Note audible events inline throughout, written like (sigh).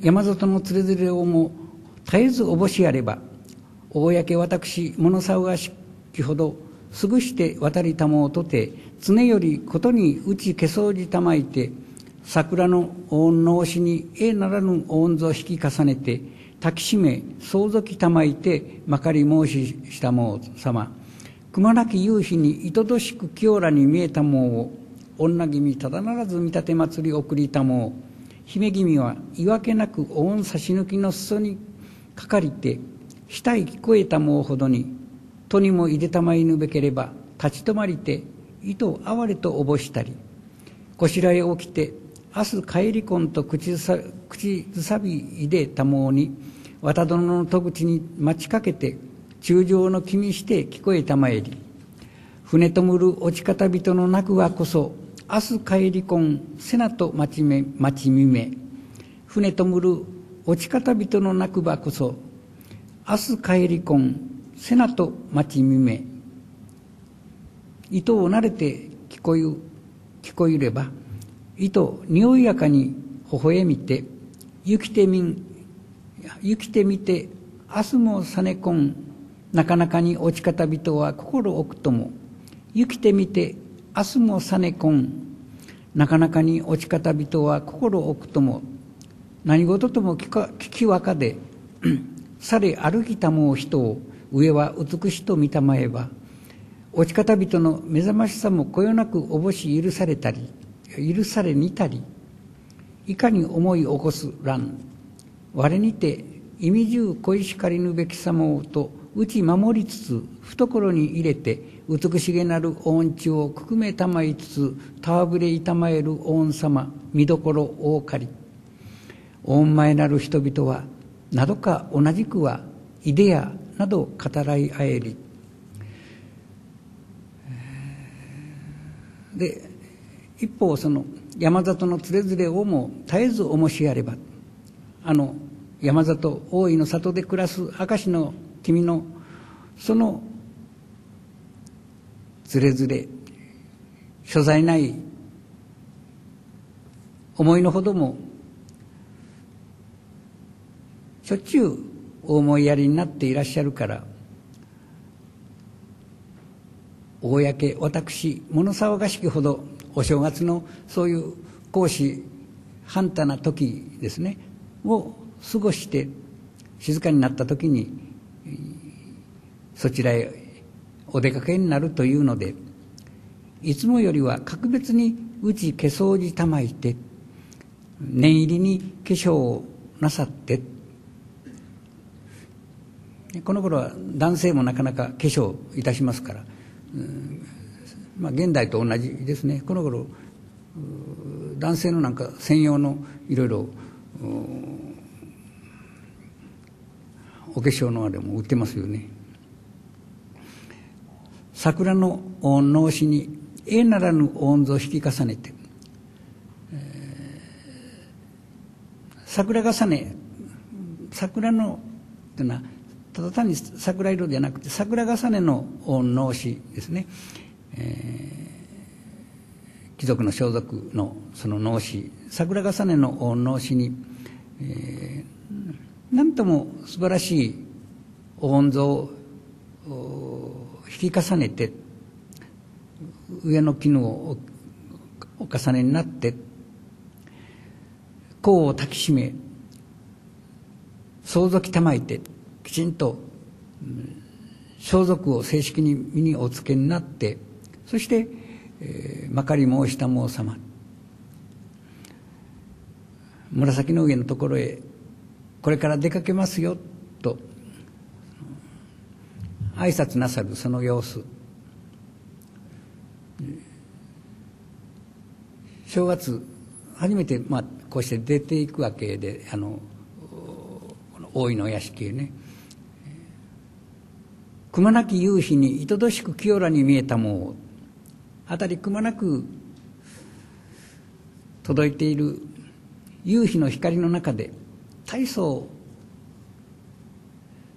山里のつれづれをも絶えずおぼしやれば公私物騒がしきほどすぐして渡りたもうとて常よりことに打ち消そうじたまいて桜の恩の押しにええならぬ恩ぞ引き重ねて抱きしめ相続たまいてまかり申ししたもう様。くまなき夕日に糸どしく清らに見えたもうを女君ただならず見立て祭り送りたもう。姫君は言い訳なくお恩差し抜きの裾にかかりて舌い聞こえたもうほどにとにもいでたまいぬべければ立ち止まりて糸哀れとおぼしたりこしらへ起きて明日帰り婚と口ずさ口ずさびいでたもうに綿殿の戸口に待ちかけて中将の気にして聞こえたまえり。船とむる落ち方人の泣くはこそ明日帰り婚せなと待ちめ待ちみめ。船とむる落ち方人の泣くばこそ明日帰り婚せなと待ちみめ。糸を慣れて聞こゆ聞こゆれば糸匂いやかに微笑みて行きてみん行きてみて明日もさねこんなかなかに落ち方人は心置くとも。行きてみて明日もさねこんなかなかに落ち方人は心置くとも何事とも聞か聞きわかで (clears throat) され歩きたもう人を上は美しと見たまえば落ち方人の目覚ましさもこよなくおぼし許されたり許されにたりいかに思い起こす乱我にて意味中恋しかりぬべき様をと打ち守りつつ懐に入れて美しげなる恩地をくくめたまいつつたわぶれいたまえる恩様見どころ大借り。御前なる人々はなどか同じくはイデアなど語らいあえり。で一方その山里のつれづれをも絶えず面しやればあの山里大井の里で暮らす明石の君のそのずれずれ所在ない思いのほどもしょっちゅうお思いやりになっていらっしゃるから公私物騒がしきほどお正月のそういう講師半多な時ですねを過ごして静かになった時にそちらへお出かけになるというのでいつもよりは格別にうち化粧じたまいて念入りに化粧をなさってこの頃は男性もなかなか化粧いたしますから、まあ、現代と同じですね。この頃男性のなんか専用のいろいろお化粧のあれも売ってますよね。桜の脳死にえならぬ温度を引き重ねて、えー、桜重ね桜のっていうのはただ単に桜色じゃなくて桜重ねの脳死ですね、えー、貴族の装束のその脳死。桜重ねの脳死に、えー、なんとも素晴らしい音像を引き重ねて上の絹をお重ねになって甲を抱きしめ相続たまいてきちんと装束を正式に身にお付けになってそして、えー、まかり申したもう様紫の上のところへこれから出かけますよと。挨拶なさるその様子。正月初めて、まあ、こうして出ていくわけであの大井の屋敷へね。くまなき夕日に糸どしく清らに見えたもあたりくまなく届いている夕日の光の中で大層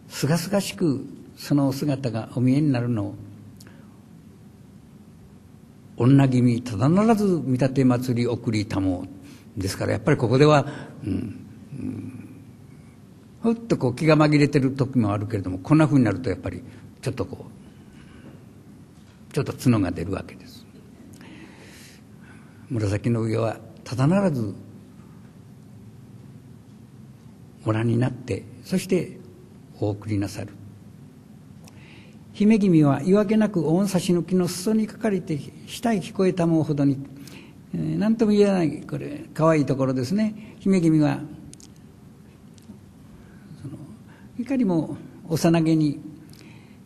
すがすがしくそのお姿がお見えになるのを女君ただならず見立て祭り送りたもですからやっぱりここでは、うんうんふっとこう気が紛れてる時もあるけれどもこんなふうになるとやっぱりちょっとこうちょっと角が出るわけです。紫の上はただならずご覧になってそしてお送りなさる。姫君は言わけなく大差し抜きの裾にかかれて舌へ聞こえたもうほどに何、えー、とも言えないこれ可愛いところですね。姫君はそのいかにも幼げに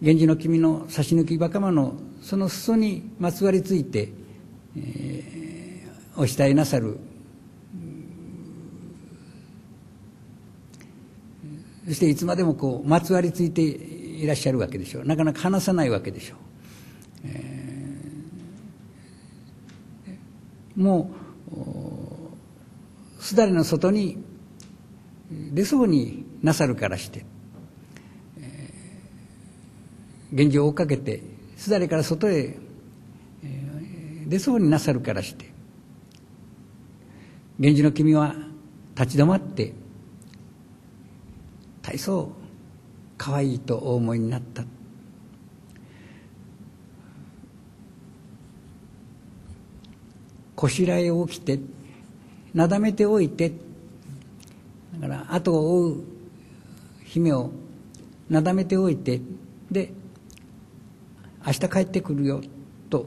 源氏の君の差し抜きばかまのその裾にまつわりついて、えー、お慕いなさる。そしていつまでもこうまつわりついていらっしゃるわけでしょう。なかなか話さないわけでしょう、えー、もうすだれの外に出そうになさるからして、えー、現状を追っかけてすだれから外へ、えー、出そうになさるからして源氏の君は立ち止まって大層可愛いとお思いになった。こしらえを着てなだめておいて。だから後を追う姫をなだめておいて。で明日帰ってくるよ。と。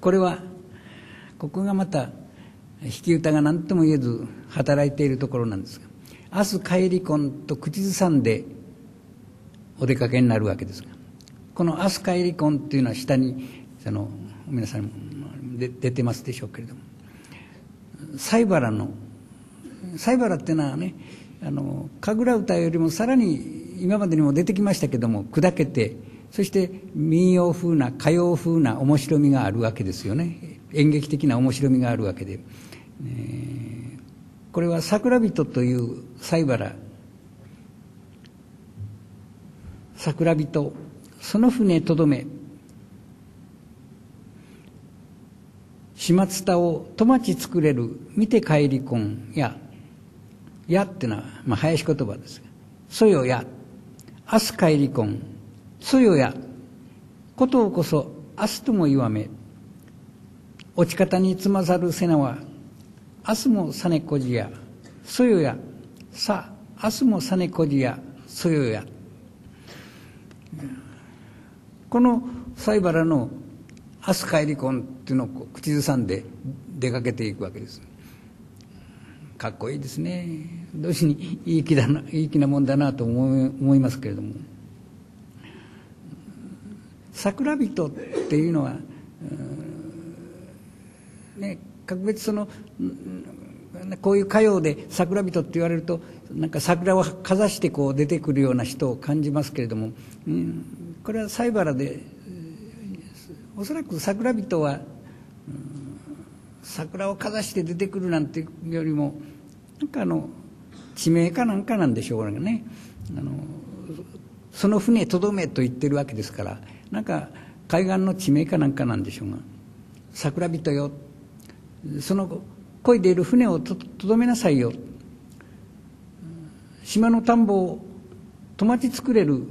これはここがまた引き歌が何とも言えず働いているところなんですが。明日帰り婚と口ずさんでお出かけになるわけですがこの「明日帰り婚」っていうのは下にその皆さんで出てますでしょうけれども西原の西原っていうのはねあの神楽歌よりもさらに今までにも出てきましたけども砕けてそして民謡風な歌謡風な面白みがあるわけですよね。演劇的な面白みがあるわけで、えーこれは桜人という西原桜人その船とどめ始末田を戸町作れる見て帰りこんややってのは、まあ、林言葉ですがそよや明日帰りこんそよやことをこそ明日とも言わめ落ち方につまざるせなは明日もさねこじやそよやさ明日もさねこじやそよや。この西原の「明日帰り婚」っていうのを口ずさんで出かけていくわけです。かっこいいですね。どうしにいい気だないい気なもんだなと思い思いますけれども。桜人っていうのはね格別そのこういう歌謡で桜人って言われるとなんか桜をかざしてこう出てくるような人を感じますけれども、うん、これは西原でおそらく桜人は、桜をかざして出てくるなんていうよりもなんかあの地名かなんかなんでしょうがね。あのその船とどめと言ってるわけですからなんか海岸の地名かなんかなんでしょうが。桜人よ。その漕いでいる船をとどめなさいよ。島の田んぼを戸町作れる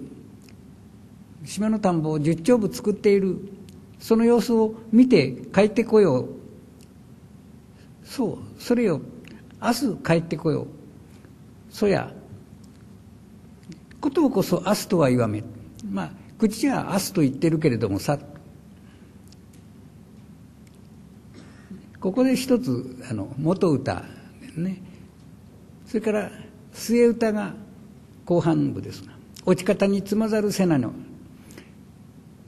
島の田んぼを十丁部作っている。その様子を見て帰ってこよう。そうそれよ。明日帰ってこよう。そや。ことをこそ明日とは言わめ。まあ口は明日と言ってるけれどもさ。ここで一つあの元歌。ね。それから末歌が後半部ですが「落ち方につまざるせなの」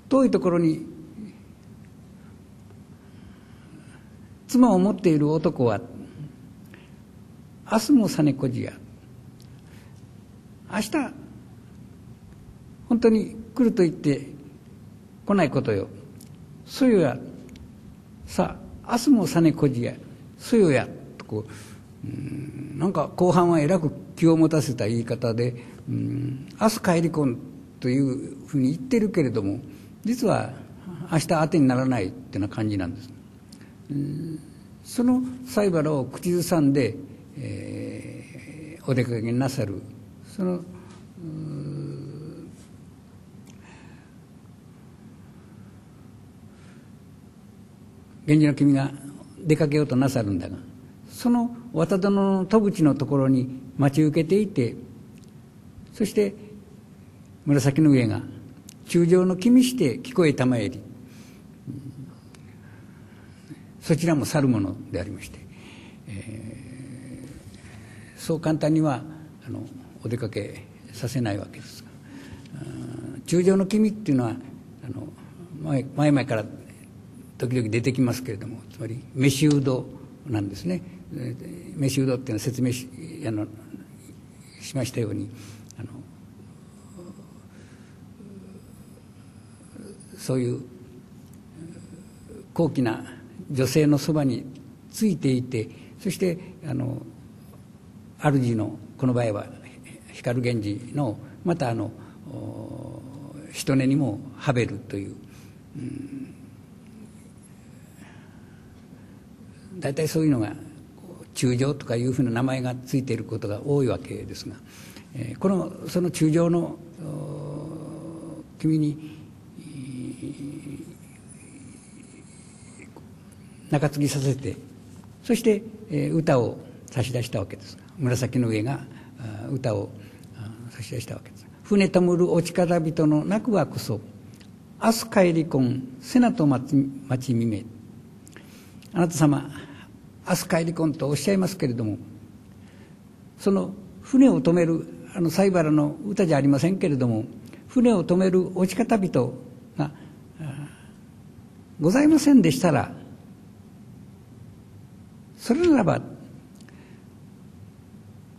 遠いところに妻を持っている男は明日もさねこじや明日本当に来ると言って来ないことよ。そういうや。さあ明日もさねこじやそよや。とこううんなんか後半はえらく気を持たせた言い方で「うん明日帰り込ん」というふうに言ってるけれども実は明日当てにならないっていうな感じなんです。うんその西原を口ずさんで、えー、お出かけなさるその源氏の君が出かけようとなさるんだがその渡殿の戸口のところに待ち受けていてそして紫の上が中将の君して聞こえたまえり。そちらも去るものでありまして、えー、そう簡単にはあのお出かけさせないわけですが。中将の君っていうのはあの前前々から時々出てきますけれどもつまり飯うどなんですね。飯うどっていうのは説明しあのしましたようにあのそういう高貴な女性のそばについていてそしてあの主のこの場合は光源氏のまたあの人根にもはべるという、うん、大体そういうのが中将とかいうふうな名前がついていることが多いわけですが、えー、このその中将の君に中継ぎさせてそして、え、歌を差し出したわけです。紫の上が歌を差し出したわけです。船とむるお力人の泣くはこそ明日帰りこん瀬名と待ちみめ。あなた様明日帰りこんとおっしゃいますけれどもその船を止めるあの西原の歌じゃありませんけれども船を止めるおち方人がございませんでしたらそれならば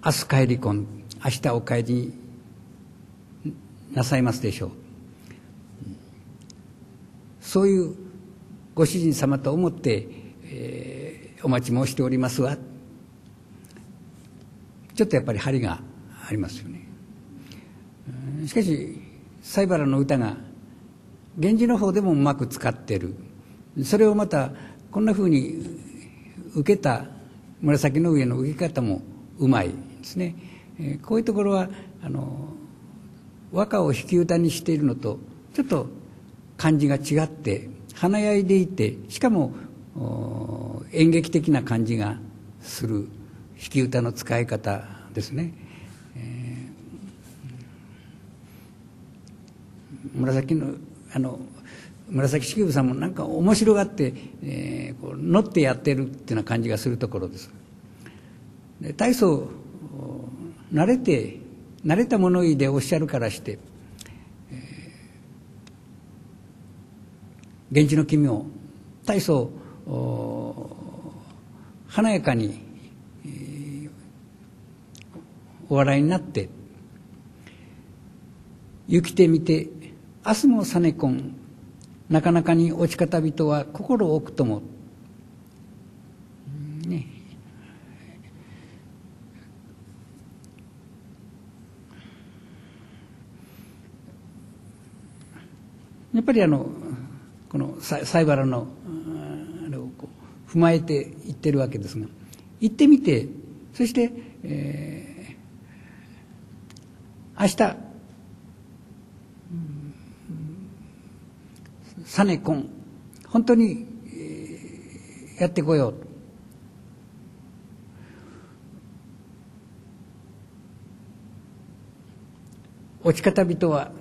明日帰りこん明日お帰りなさいますでしょう。そういうご主人様と思って、えー、お待ち申しておりますわ。ちょっとやっぱり張りがありますよね。しかし西原の歌が源氏の方でもうまく使ってる。それをまたこんなふうに受けた紫の上の受け方もうまいですね、えー、こういうところはあの和歌を引き歌にしているのとちょっと感じが違って華やいでいてしかも演劇的な感じがする引き歌の使い方ですね。えー、紫のあの紫式部さんもなんか面白がって、えー、こう乗ってやってるっていうような感じがするところです。で体操慣れて慣れた物言いでおっしゃるからして、えー、現地の奇妙大層華やかに、えー、お笑いになって行きてみて明日もさねこんなかなかに落ち方人は心を置くともねやっぱりあのこの西原のあれを踏まえていってるわけですが行ってみてそして、えー、明日サネコン本当に、やってこようと。落ち方人は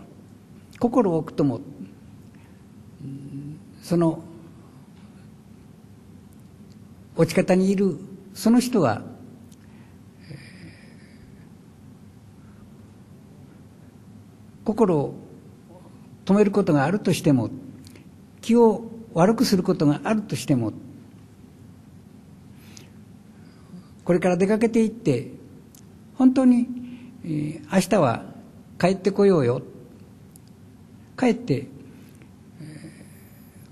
心を置くともその落ち方にいるその人は、心を止めることがあるとしても気を悪くすることがあるとしてもこれから出かけていって本当に、えー、明日は帰ってこようよ。帰って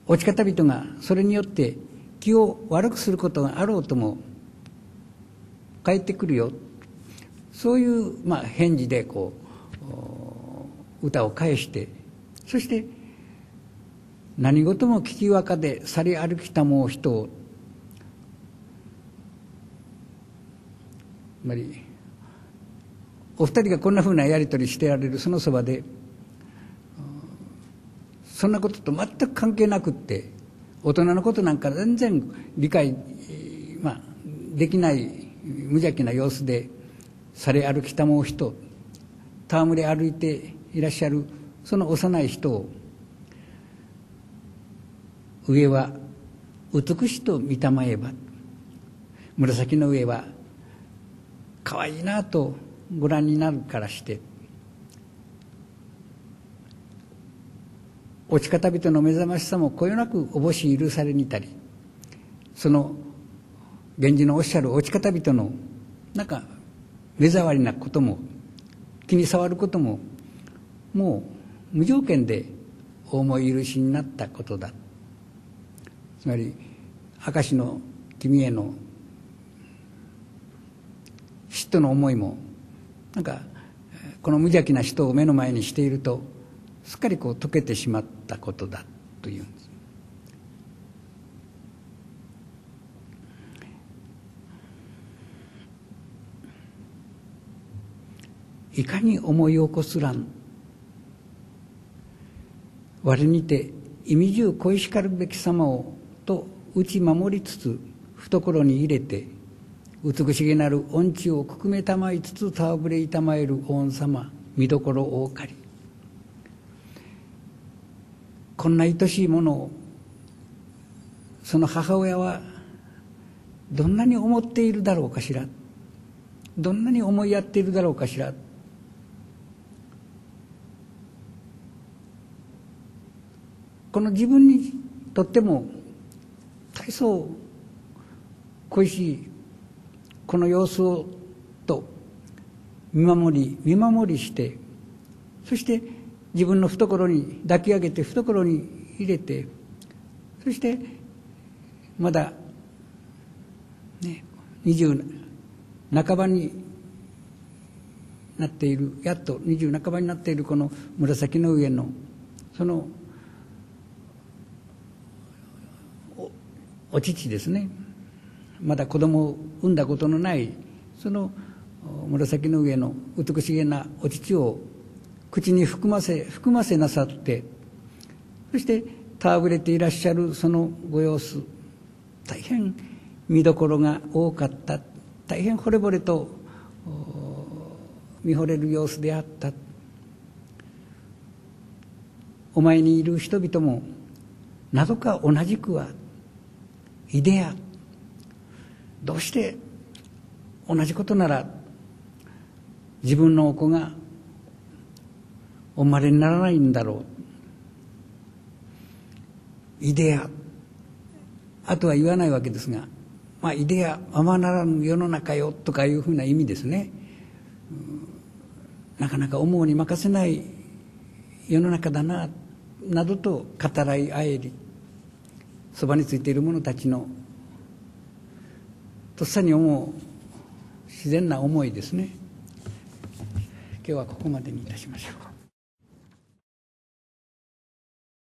落ち方人がそれによって気を悪くすることがあろうとも帰ってくるよ。そういう、まあ、返事でこう歌を返してそして何事も聞き若で去り歩きたもう人。をつまりお二人がこんなふうなやり取りしてられるそのそばでそんなことと全く関係なくって大人のことなんか全然理解、まあ、できない無邪気な様子でされ歩きたもう人戯れ歩いていらっしゃるその幼い人を上は美しと見たまえば紫の上は可愛いなとご覧になるからして落ち方人の目覚ましさもこよなくおぼし許されにたりその源氏のおっしゃる落ち方人のなんか目障りなことも気に障ることももう無条件でお思い許しになったことだ。つまり明石の君への嫉妬の思いもなんかこの無邪気な人を目の前にしているとすっかりこう溶けてしまったことだというんです。いかに思い起こすらん我にて意味中恋しかるべき様をと打ち守りつつ懐に入れて美しげなる恩地をくくめたまいつつ戯れいたまえる御様見どころ大借り。こんな愛しいものをその母親はどんなに思っているだろうかしらどんなに思いやっているだろうかしら。この自分にとっても大層恋しい。この様子をと。見守り見守りして。そして自分の懐に抱き上げて懐に入れて。そしてまだね20半ばになっているやっと20半ばになっているこの紫の上のそのお乳ですね。まだ子供を産んだことのないその紫の上の美しげなお乳を口に含ませ含ませなさってそして戯れていらっしゃるそのご様子大変見どころが多かった。大変惚れ惚れと見惚れる様子であった。お前にいる人々もなぞか同じくはイデア。どうして同じことなら自分のお子がお生まれにならないんだろう。イデア。あとは言わないわけですがまあイデアままならぬ世の中よとかいうふうな意味ですね。なかなか思うに任せない世の中だななどと語らい合えり。そばについている者たちのとっさに思う自然な思いですね。今日はここまでにいたしましょう。